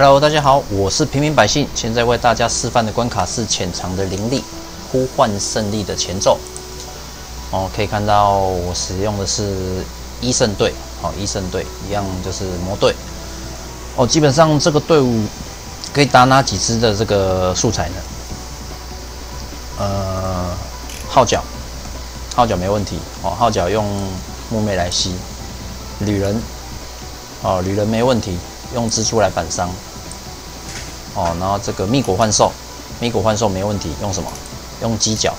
Hello，大家好，我是平民百姓。现在为大家示范的关卡是潜藏的灵力呼唤胜利的前奏。哦，可以看到我使用的是医圣队，好，医圣队一样就是魔队。哦，基本上这个队伍可以打哪几只的这个素材呢？呃，号角，号角没问题。哦，号角用木魅来吸。旅人，哦，旅人没问题，用蜘蛛来反伤。哦，然后这个蜜果幻兽，蜜果幻兽没问题，用什么？用犄角，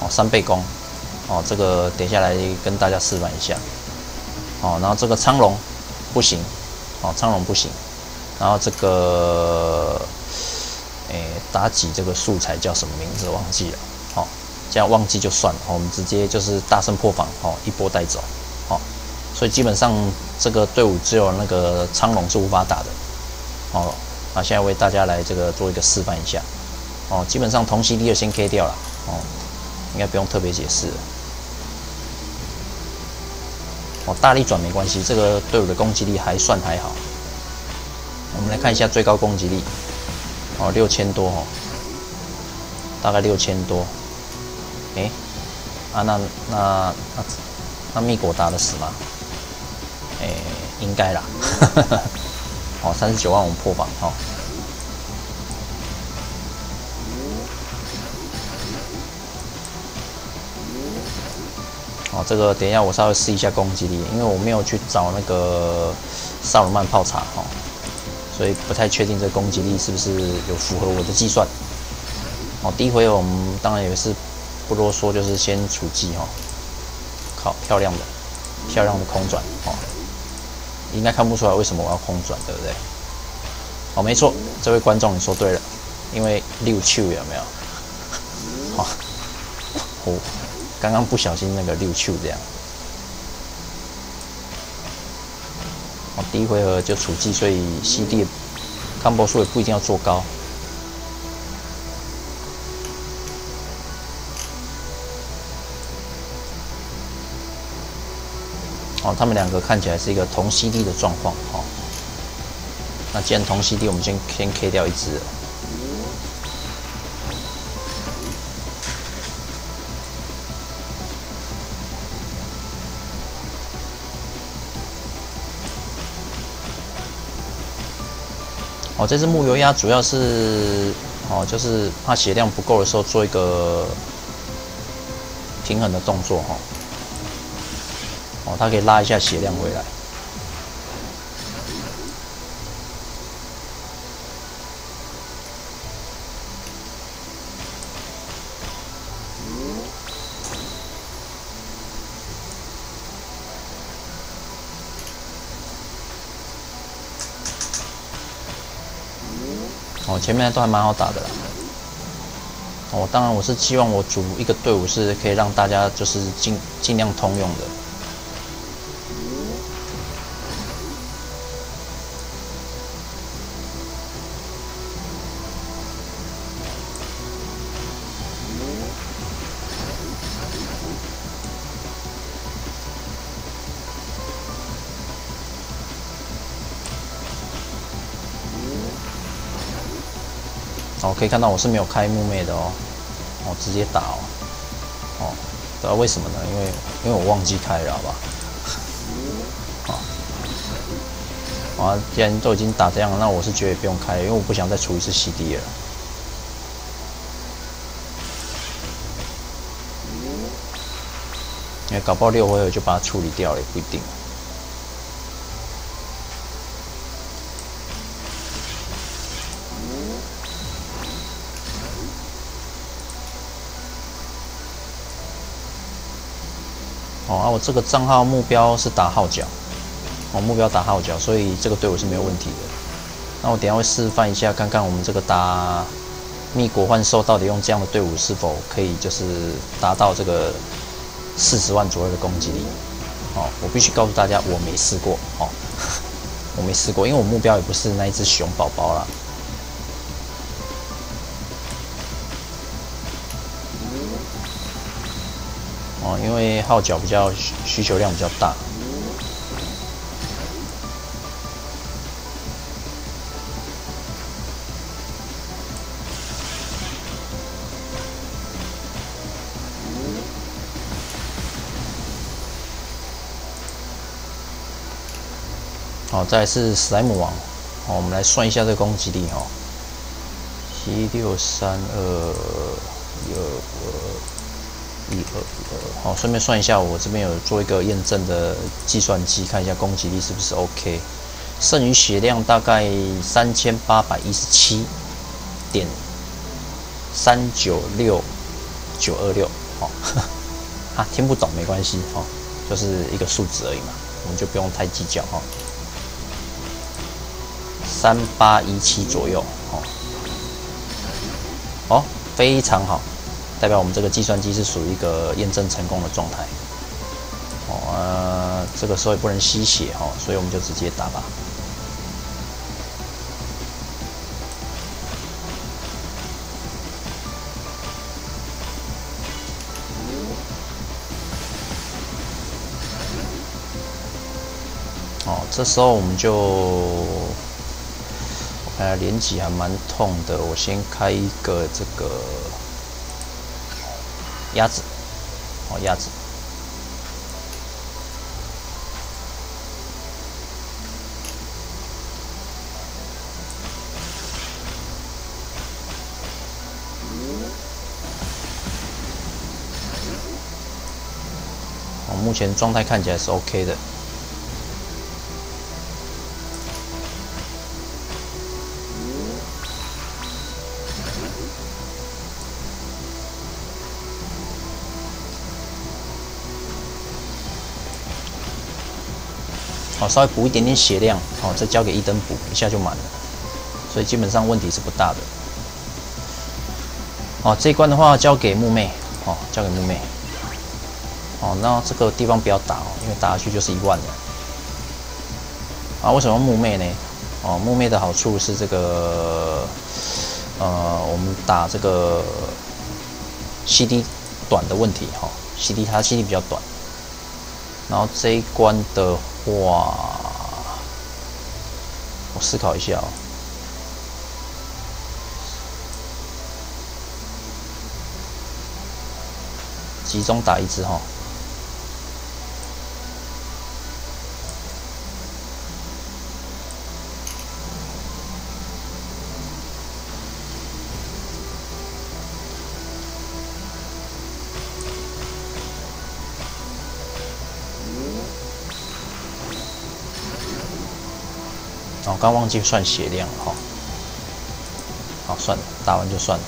哦，三倍攻，哦，这个等下来跟大家示范一下。哦，然后这个苍龙不行，哦，苍龙不行。然后这个，诶，妲己这个素材叫什么名字？忘记了。好，这样忘记就算了。我们直接就是大圣破防，哦，一波带走。好，所以基本上这个队伍只有那个苍龙是无法打的。哦。啊，现在为大家来这个做一个示范一下，哦，基本上同吸力就先 K 掉了，哦，应该不用特别解释了。哦，大力转没关系，这个队伍的攻击力还算还好。我们来看一下最高攻击力，哦，六千多哦，大概六千多。哎，啊，那那那那蜜果打得死吗？哎，应该啦。哦，三十九万我们破防哦。哦，这个等一下我稍微试一下攻击力，因为我没有去找那个萨鲁曼泡茶哈，所以不太确定这攻击力是不是有符合我的计算。哦，第一回我们当然也是不啰嗦，就是先储技哈。靠，漂亮的，漂亮的空转哦。应该看不出来为什么我要空转，对不对？哦，没错，这位观众你说对了，因为六球有没有？好，哦刚刚不小心那个六球这样。哦，第一回合就处技，所以 CD combo 数也不一定要做高。哦，他们两个看起来是一个同 CD 的状况，哦。那既然同 CD，我们先先 K 掉一只。哦，这只木油鸭主要是，哦，就是怕血量不够的时候做一个平衡的动作，哈。哦，它可以拉一下血量回来。哦，前面都还蛮好打的啦。哦，当然我是希望我组一个队伍是可以让大家就是尽尽量通用的。哦，可以看到我是没有开木妹的哦，哦，直接打哦，哦，不知道为什么呢？因为因为我忘记开了，好吧？好，啊，既然都已经打这样，那我是觉得不用开，因为我不想再出一次 CD 了。因为搞不好六回合就把它处理掉了，也不一定。哦啊，我这个账号目标是打号角，我目标打号角，所以这个队伍是没有问题的。那我等下会示范一下，看看我们这个打蜜果幻兽到底用这样的队伍是否可以就是达到这个四十万左右的攻击力。哦，我必须告诉大家，我没试过哦，我没试过，因为我目标也不是那一只熊宝宝啦。哦，因为号角比较需需求量比较大。好，再来是史莱姆王。好，我们来算一下这个攻击力哦。七六三二二二。一二二。好，顺便算一下，我这边有做一个验证的计算机，看一下攻击力是不是 OK。剩余血量大概三千八百一十七点三九六九二六。好，啊，听不懂没关系哈，就是一个数字而已嘛，我们就不用太计较哈。三八一七左右，哦，哦，非常好，代表我们这个计算机是属于一个验证成功的状态。哦，这个时候也不能吸血哈，所以我们就直接打吧。哦，这时候我们就。呃，连击还蛮痛的，我先开一个这个鸭子，哦，鸭子。哦，目前状态看起来是 OK 的。好，稍微补一点点血量，好，再交给一灯补一下就满了，所以基本上问题是不大的。好，这一关的话交给木妹，好，交给木妹。好，那这个地方不要打哦，因为打下去就是一万了。啊，为什么木妹呢？哦，木妹的好处是这个，呃，我们打这个 CD 短的问题，哈，CD 它 CD 比较短。然后这一关的哇，我思考一下哦。集中打一只哈。哦，刚忘记算血量了哈。好，算了，打完就算了。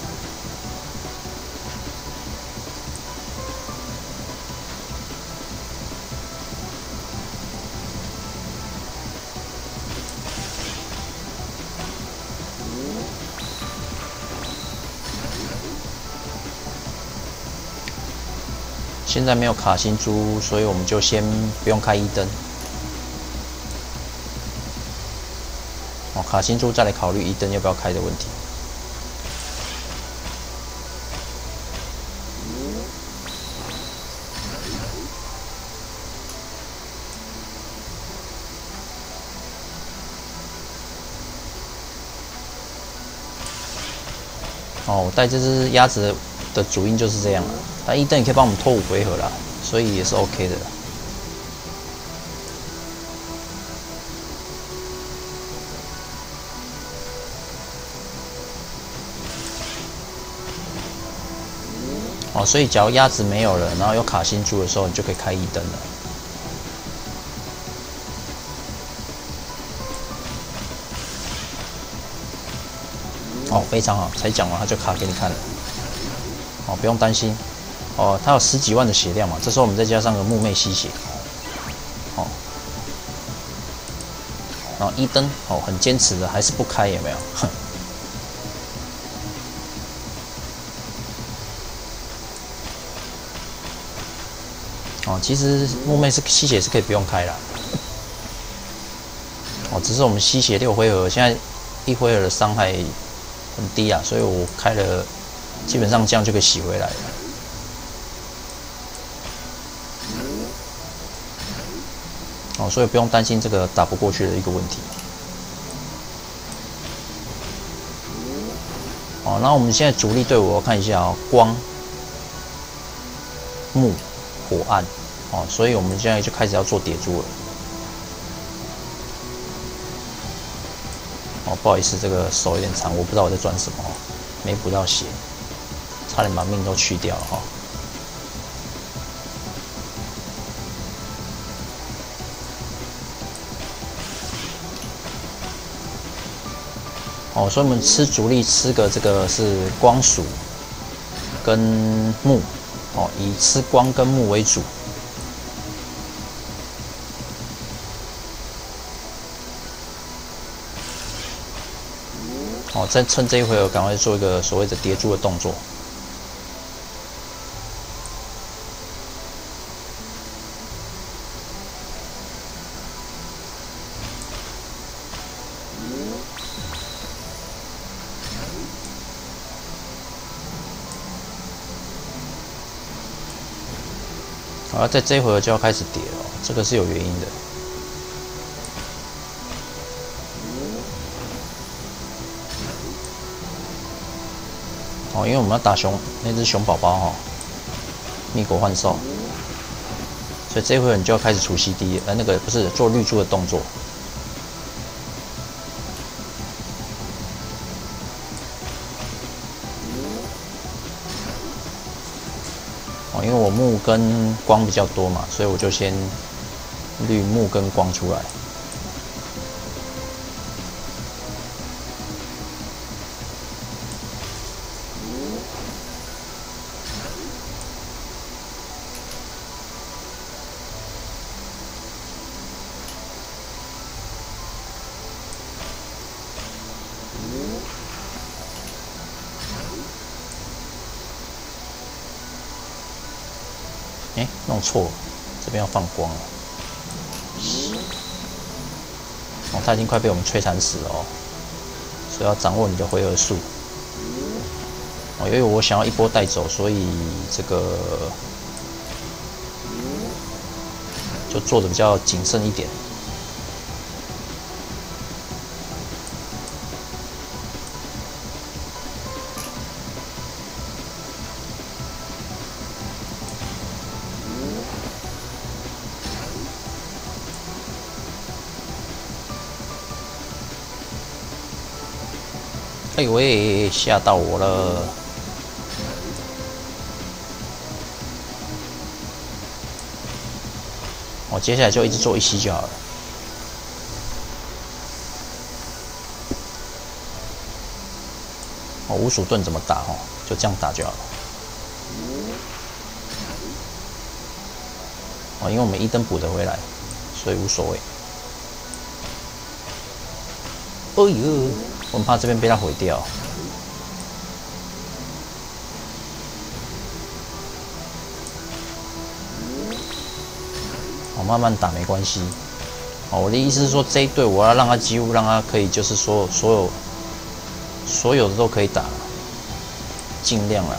现在没有卡星珠，所以我们就先不用开一灯。卡星珠再来考虑一灯要不要开的问题。哦，我带这只鸭子的主因就是这样了。但一灯也可以帮我们拖五回合啦，所以也是 OK 的。哦，所以假如鸭子没有了，然后有卡星珠的时候，你就可以开一灯了。哦，非常好，才讲完他就卡给你看了。哦，不用担心。哦，他有十几万的血量嘛，这时候我们再加上个木魅吸血。哦。然后一灯，哦，很坚持的，还是不开，有没有？哼。哦，其实木妹是吸血是可以不用开了。哦，只是我们吸血六回合，现在一回合的伤害很低啊，所以我开了，基本上这样就可以洗回来了。哦，所以不用担心这个打不过去的一个问题。哦，那我们现在主力队伍我看一下哦，光、木、火、暗。哦，所以我们现在就开始要做叠珠了。哦，不好意思，这个手有点长，我不知道我在转什么，没补到血，差点把命都去掉了哈。哦，所以我们吃主力吃个这个是光属跟木，哦，以吃光跟木为主。哦，再趁这一回合赶快做一个所谓的叠住的动作。好，在这一回合就要开始叠了，这个是有原因的。哦，因为我们要打熊那只熊宝宝哈，蜜果幻兽，所以这一回合你就要开始除 CD，呃，那个不是做绿柱的动作。因为我木跟光比较多嘛，所以我就先绿木跟光出来。哎，弄错了，这边要放光了。哦，他已经快被我们摧残死了哦，所以要掌握你的回合数。哦，因为我想要一波带走，所以这个就做的比较谨慎一点。哎呦喂，吓到我了！我接下来就一直做一吸就好了。哦，无鼠盾怎么打？哦，就这样打就好了。哦，因为我们一灯补得回来，所以无所谓。哎呦！我们怕这边被他毁掉。我慢慢打没关系。哦，我的意思是说，这一队我要让他几乎让他可以，就是说所有所有的都可以打，尽量了。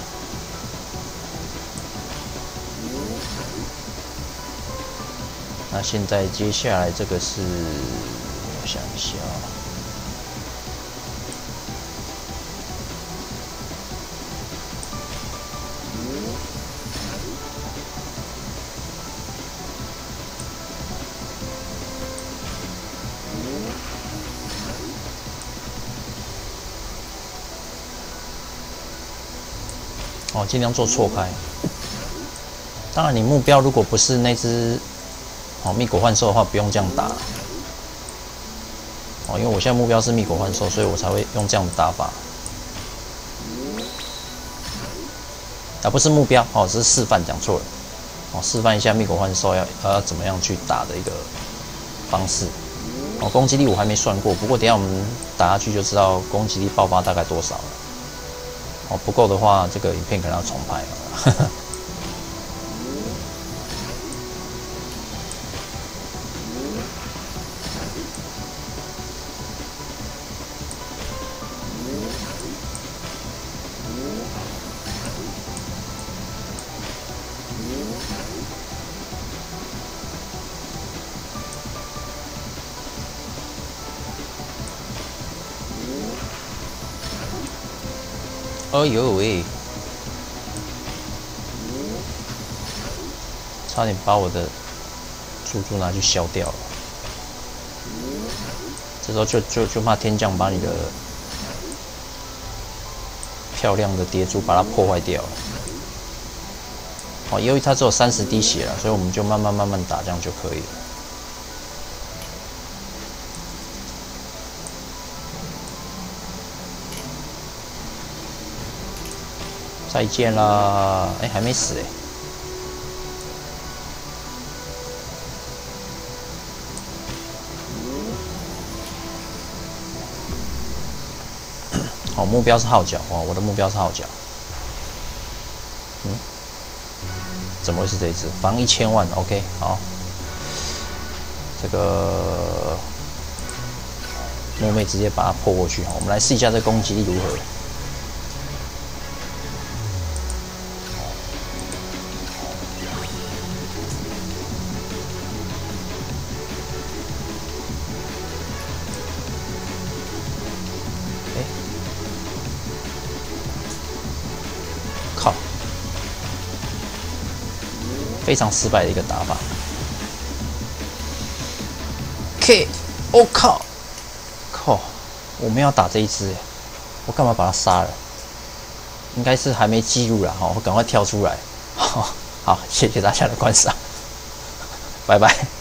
那现在接下来这个是，我想一下。哦，尽量做错开。当然，你目标如果不是那只哦蜜果幻兽的话，不用这样打。哦，因为我现在目标是蜜果幻兽，所以我才会用这样的打法。啊，不是目标哦，只是示范，讲错了。哦，示范一下蜜果幻兽要呃怎么样去打的一个方式。哦，攻击力我还没算过，不过等下我们打下去就知道攻击力爆发大概多少了。哦，不够的话，这个影片可能要重拍了。哎呦喂！差点把我的猪猪拿去消掉了。这时候就就就怕天降把你的漂亮的蝶珠把它破坏掉了。哦，由于它只有三十滴血了，所以我们就慢慢慢慢打，这样就可以了。再见啦！哎，还没死哎。哦，目标是号角哦，我的目标是号角。嗯，怎么会是这一只？防一千万，OK，好。这个木妹直接把它破过去，我们来试一下这攻击力如何。非常失败的一个打法。K，我靠，靠！我们要打这一只，我干嘛把它杀了？应该是还没记录了哈，我赶快跳出来。好，好，谢谢大家的观赏，拜拜。